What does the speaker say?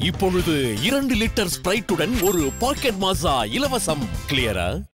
இப்பொழுது இரண்டு லிட்டர் ஸ்ப்ரைட்டுடன் ஒரு பாக்கெட் மாசா இலவசம். கிளியரா